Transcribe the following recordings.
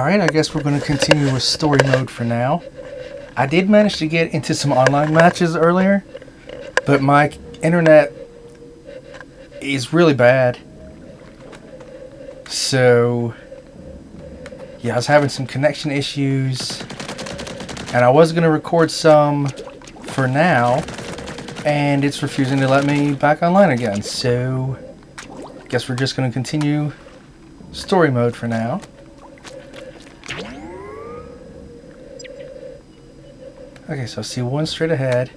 Alright, I guess we're going to continue with story mode for now. I did manage to get into some online matches earlier, but my internet is really bad. So, yeah, I was having some connection issues, and I was going to record some for now, and it's refusing to let me back online again. So, guess we're just going to continue story mode for now. Okay, so see one straight ahead,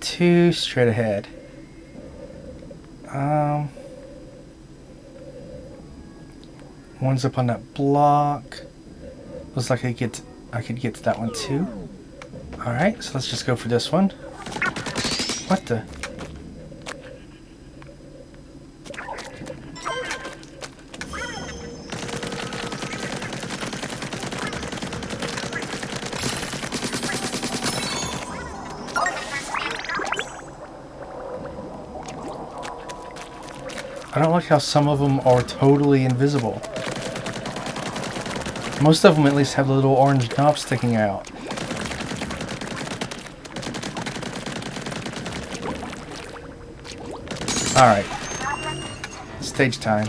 two straight ahead. Um, one's up on that block. Looks like I get I could get to that one too. All right, so let's just go for this one. What the? How some of them are totally invisible. Most of them at least have the little orange knob sticking out. Alright. Stage time.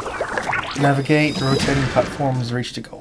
Navigate, the rotating platforms, reached a goal.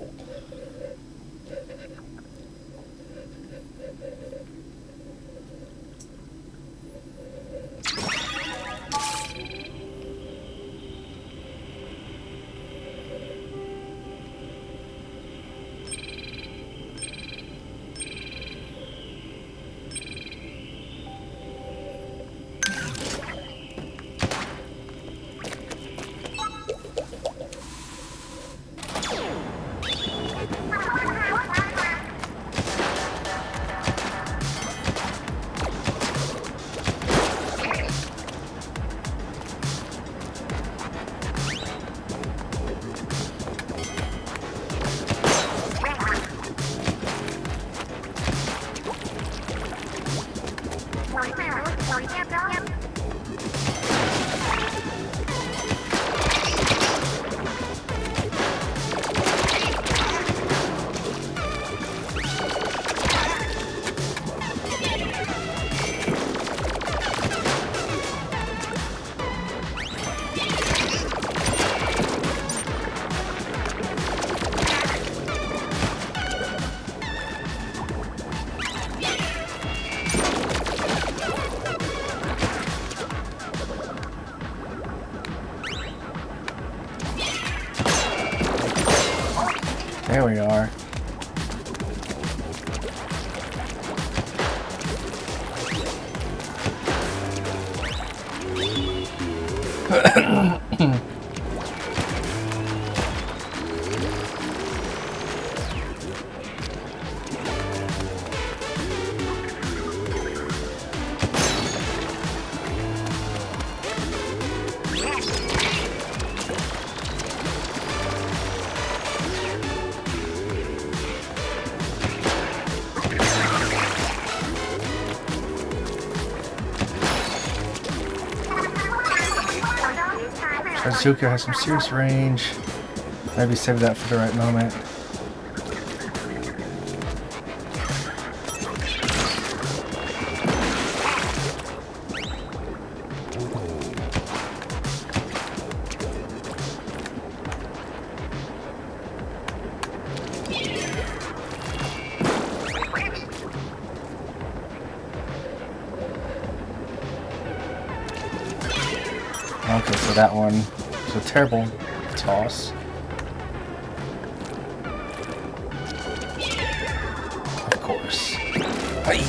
Azuka has some serious range. Maybe save that for the right moment. Terrible toss. Of course. Hey.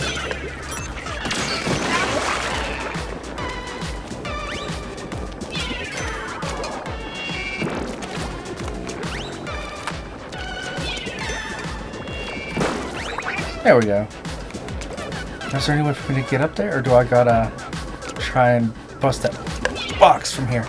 There we go. Is there any way for me to get up there, or do I gotta try and bust that box from here?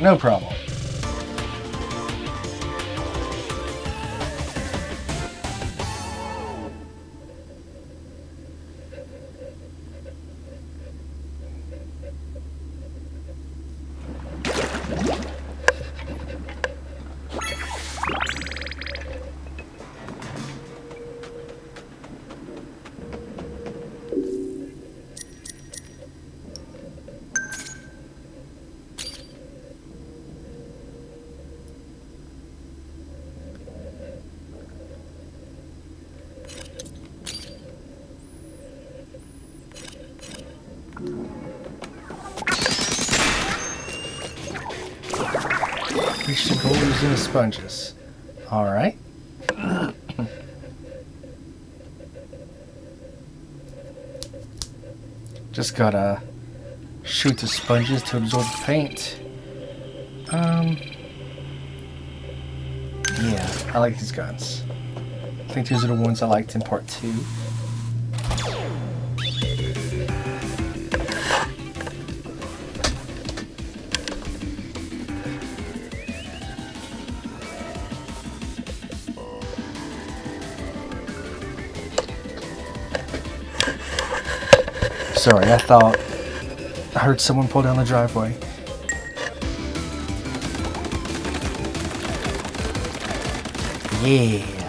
No problem. The sponges. Alright. Just gotta shoot the sponges to absorb the paint. Um, yeah, I like these guns. I think these are the ones I liked in part two. Sorry, I thought I heard someone pull down the driveway. Yeah.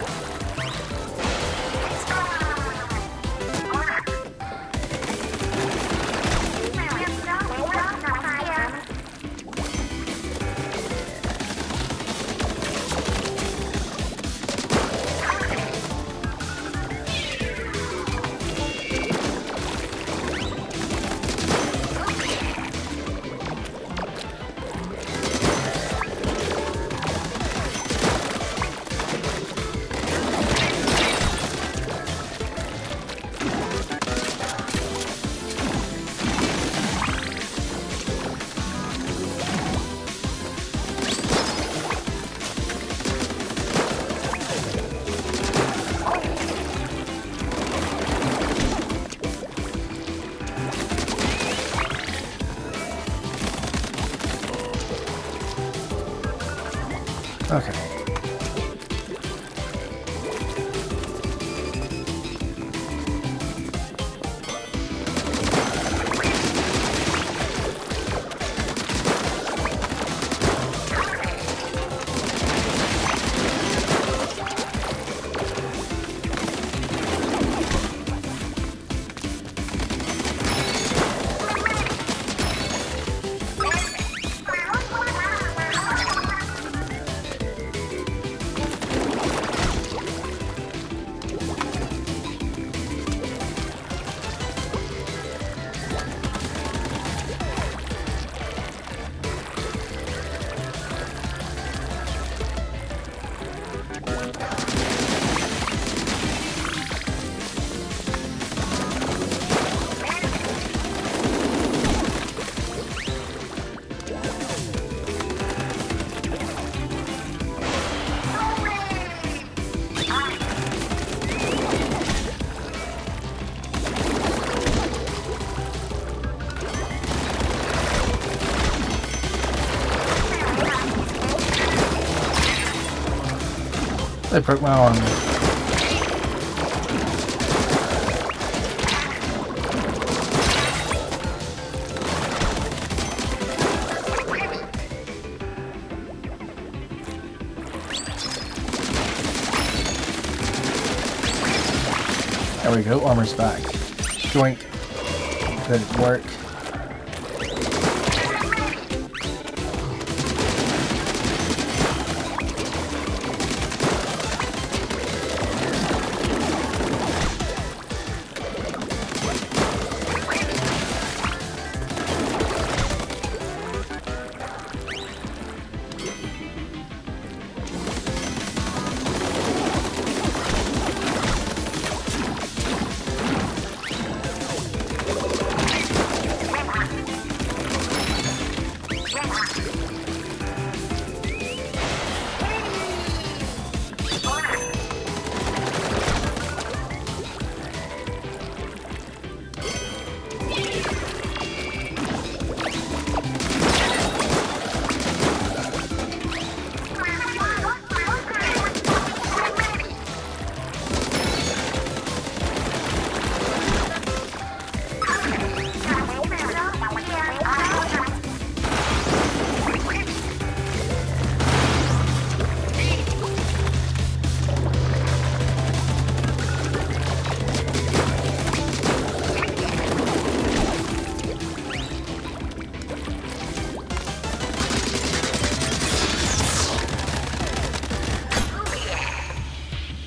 They broke my arm. There we go, armor's back. Joink. Did it work?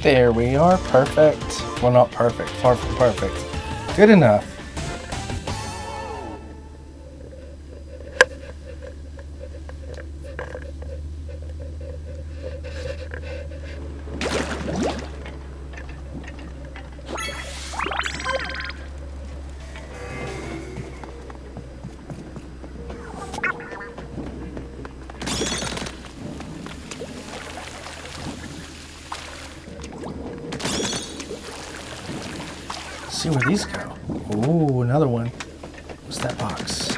There we are. Perfect. Well, not perfect. Far from perfect. Good enough. See where these go. Ooh, another one. What's that box?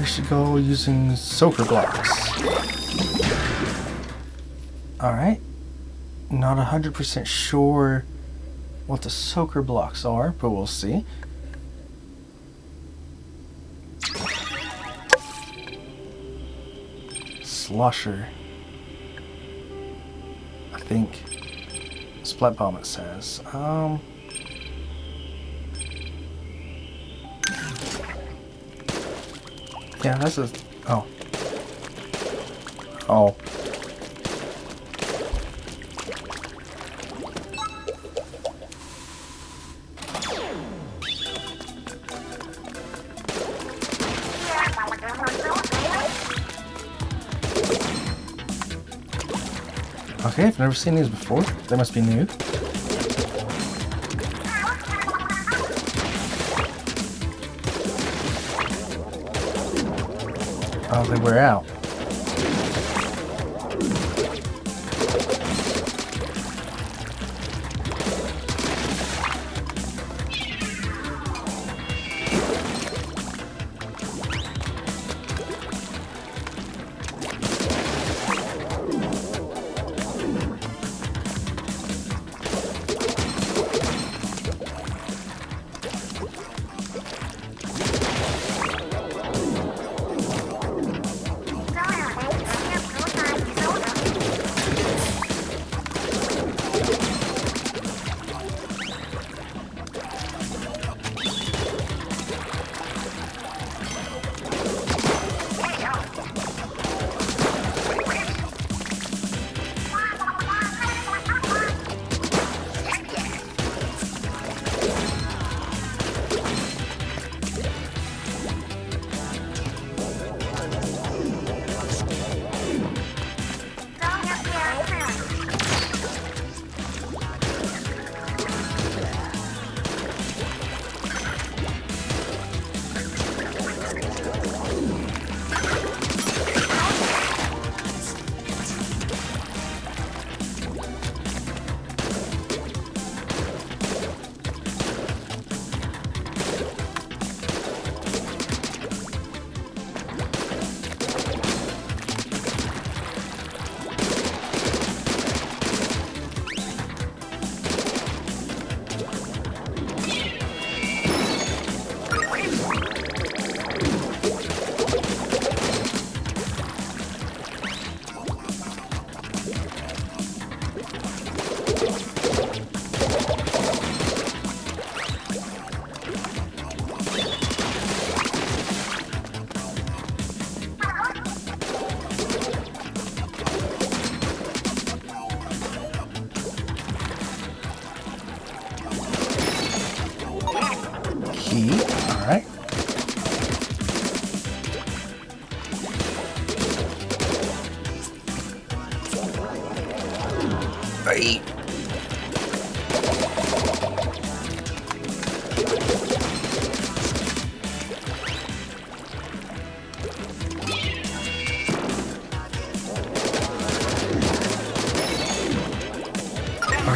We should go using soaker blocks. Alright. Not 100% sure what the soaker blocks are, but we'll see. Slosher. I think. Splat bomb it says. Um... Yeah, that's a... Oh. Oh. Okay, I've never seen these before. They must be new. Oh, they wear out.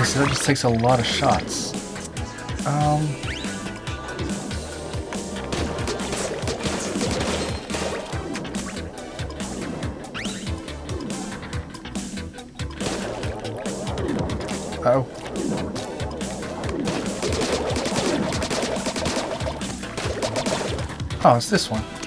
So that just takes a lot of shots. Um... Oh. Oh, it's this one.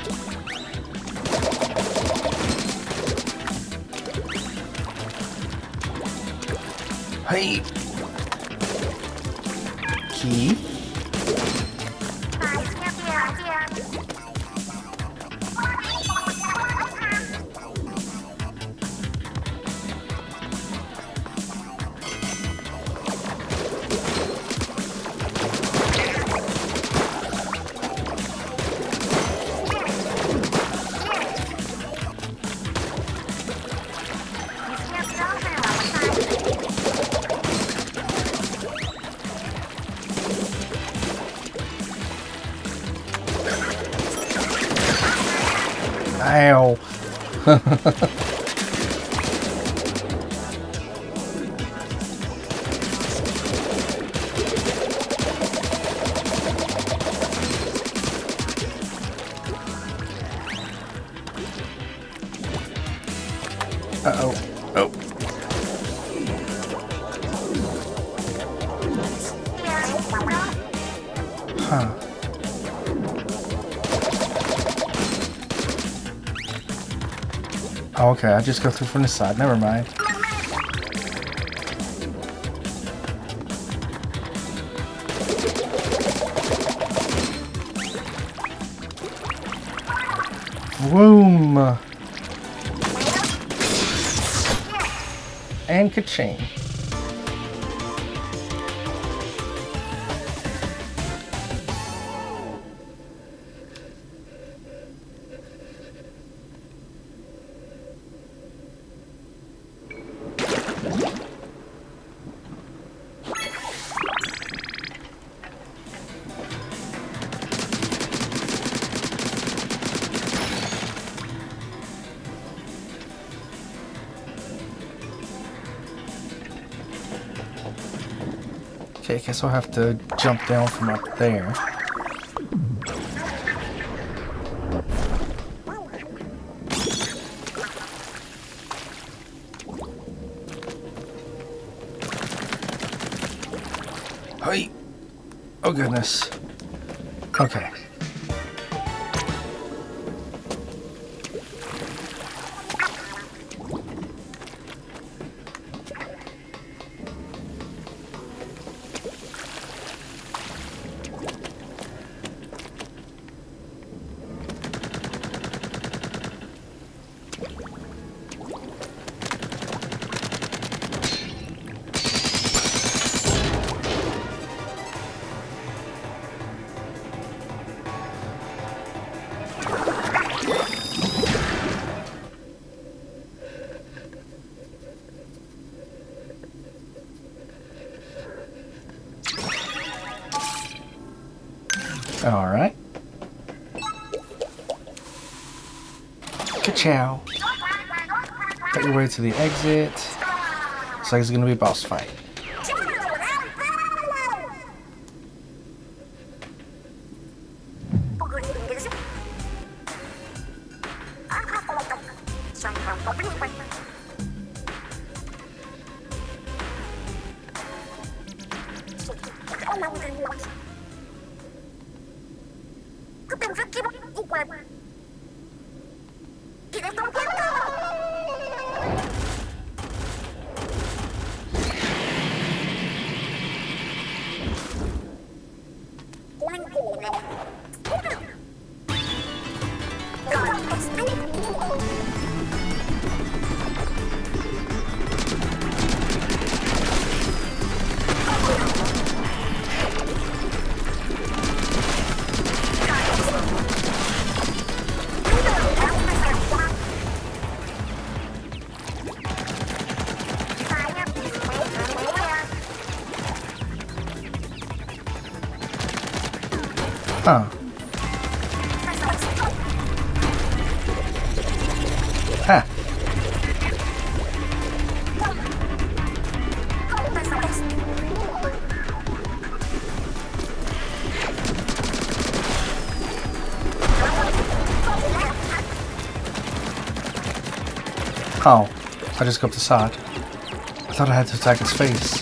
Okay, I just go through from the side. Never mind. Boom! And ka-ching. Guess I'll have to jump down from up there. Hey! Oh goodness. Okay. Alright. Ka-chow. Cut your way to the exit. Looks like it's gonna be a boss fight. Just go up the side. I thought I had to attack his face.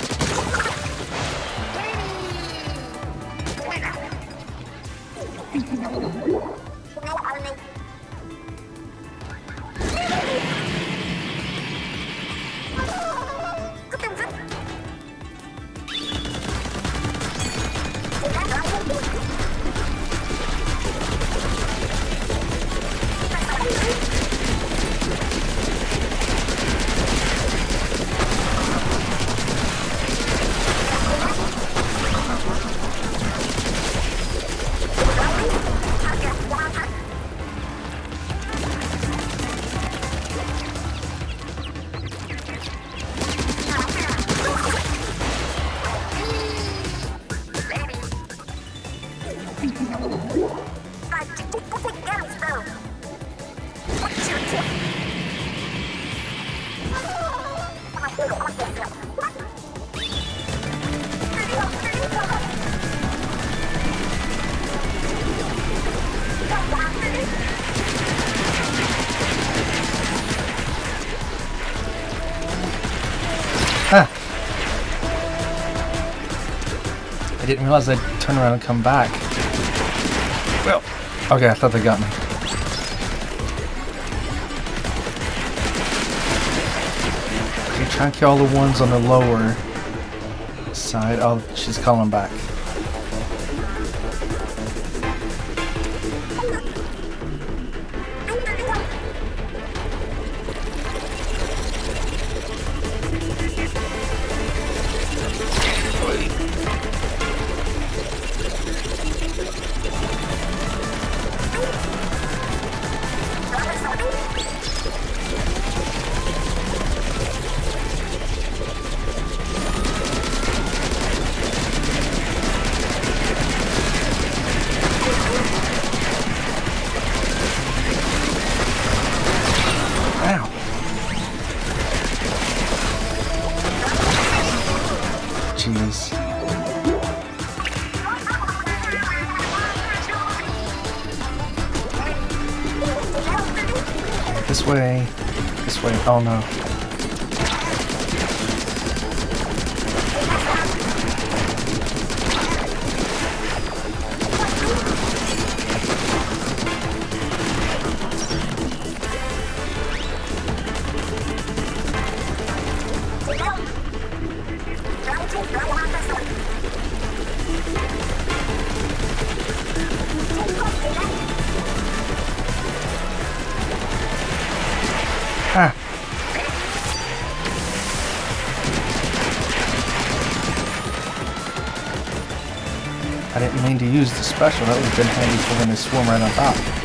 I didn't realize they'd turn around and come back. Well, okay, I thought they got me. Kill all the ones on the lower side. Oh, she's calling back. Oh no. Special. That would have been handy for when they swarm right on top.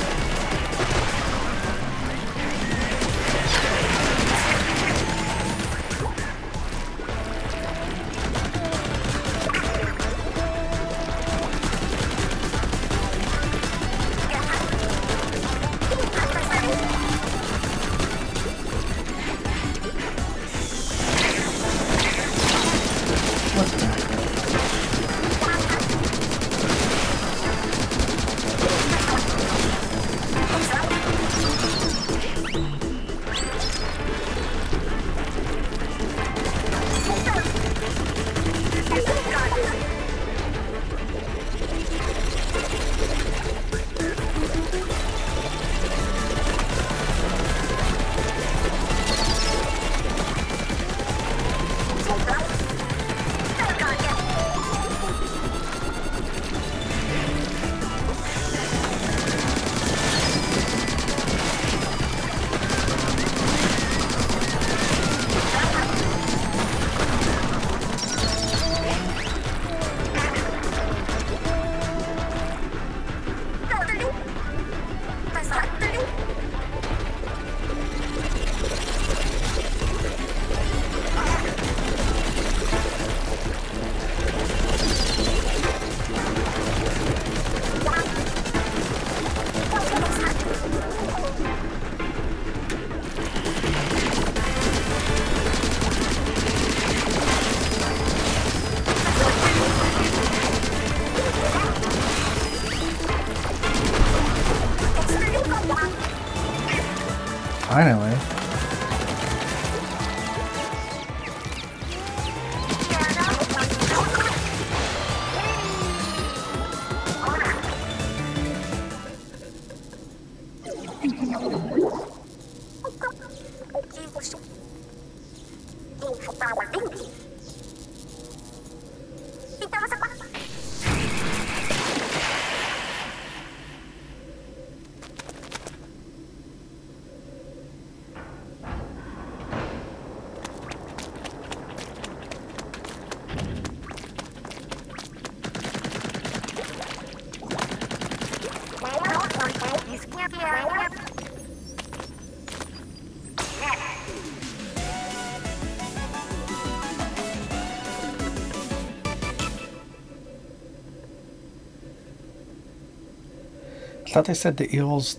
Thought they said the eels,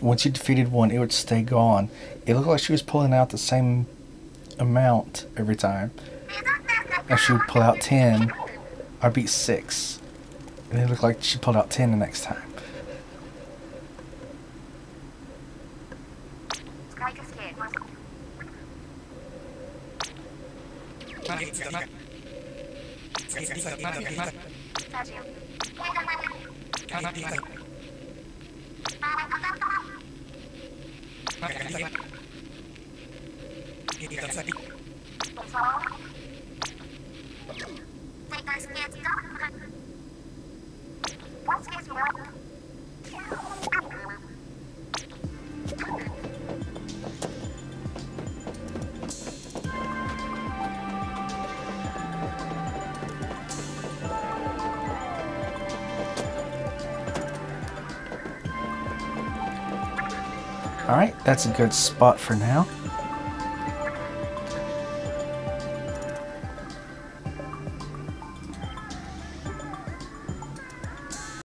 once you defeated one, it would stay gone. It looked like she was pulling out the same amount every time. And she would pull out 10. I beat 6. And it looked like she pulled out 10 the next time. Take us. What's his will? That's a good spot for now.